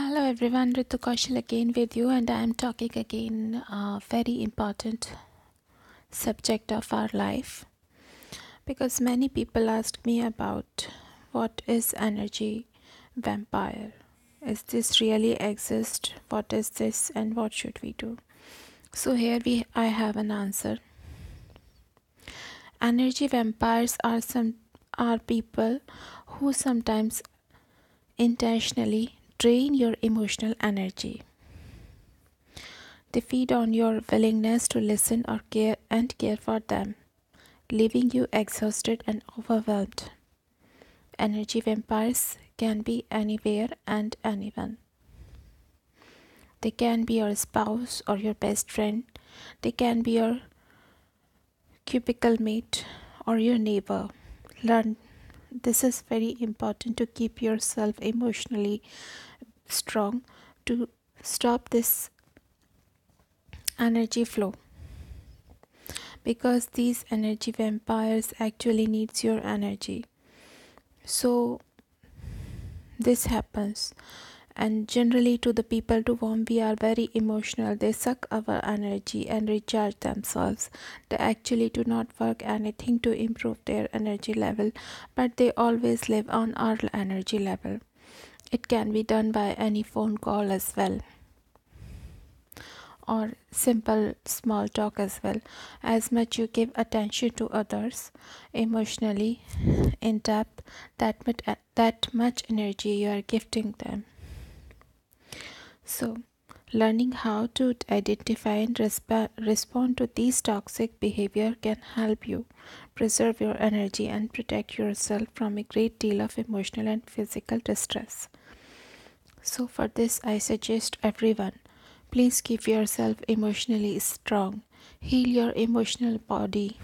Hello everyone, Ritu Kaushal again with you, and I am talking again a very important subject of our life because many people ask me about what is energy vampire. Is this really exist? What is this, and what should we do? So here we I have an answer. Energy vampires are some are people who sometimes intentionally drain your emotional energy. They feed on your willingness to listen or care and care for them, leaving you exhausted and overwhelmed. Energy vampires can be anywhere and anyone. They can be your spouse or your best friend. They can be your cubicle mate or your neighbor. Learn this is very important to keep yourself emotionally strong to stop this energy flow. Because these energy vampires actually needs your energy. So this happens. And generally to the people to whom we are very emotional they suck our energy and recharge themselves. They actually do not work anything to improve their energy level but they always live on our energy level it can be done by any phone call as well. Or simple small talk as well. As much you give attention to others emotionally in depth that much uh, that much energy you are gifting them. So learning how to identify and resp- respond to these toxic behavior can help you preserve your energy and protect yourself from a great deal of emotional and physical distress so, for this, I suggest everyone please keep yourself emotionally strong, heal your emotional body.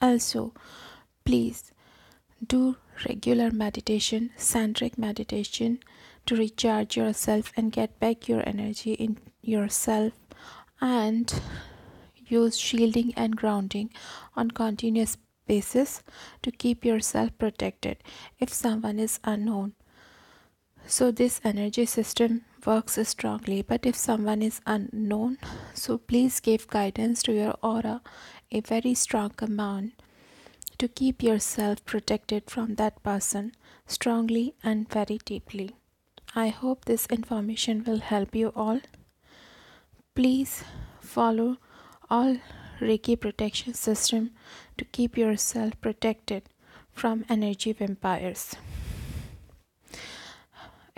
Also, please do regular meditation, centric meditation to recharge yourself and get back your energy in yourself. And use shielding and grounding on continuous basis to keep yourself protected. If someone is unknown so this energy system works strongly but if someone is unknown so please give guidance to your aura a very strong command to keep yourself protected from that person strongly and very deeply. I hope this information will help you all. Please follow all reiki protection system to keep yourself protected from energy vampires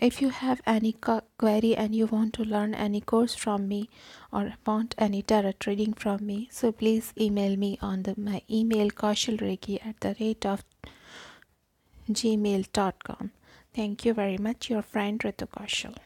if you have any query and you want to learn any course from me or want any tarot reading from me so please email me on the my email kaushalreiki at the rate of gmail.com thank you very much your friend ritu kaushal